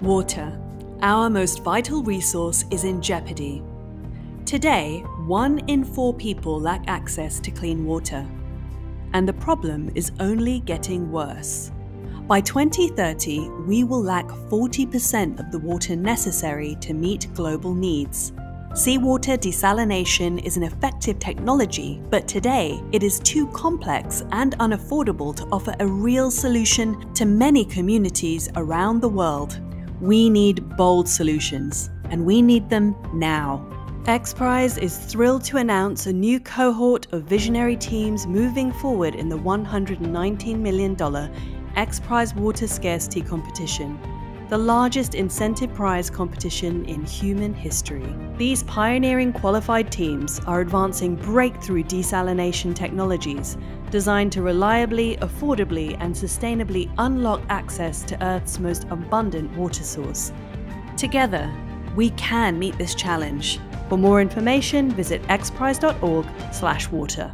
Water, our most vital resource, is in jeopardy. Today, one in four people lack access to clean water. And the problem is only getting worse. By 2030, we will lack 40% of the water necessary to meet global needs. Seawater desalination is an effective technology, but today it is too complex and unaffordable to offer a real solution to many communities around the world. We need bold solutions, and we need them now. XPRIZE is thrilled to announce a new cohort of visionary teams moving forward in the $119 million XPRIZE Water Scarcity Competition, the largest incentive prize competition in human history. These pioneering qualified teams are advancing breakthrough desalination technologies designed to reliably, affordably, and sustainably unlock access to Earth's most abundant water source. Together, we can meet this challenge. For more information, visit xprize.org/water.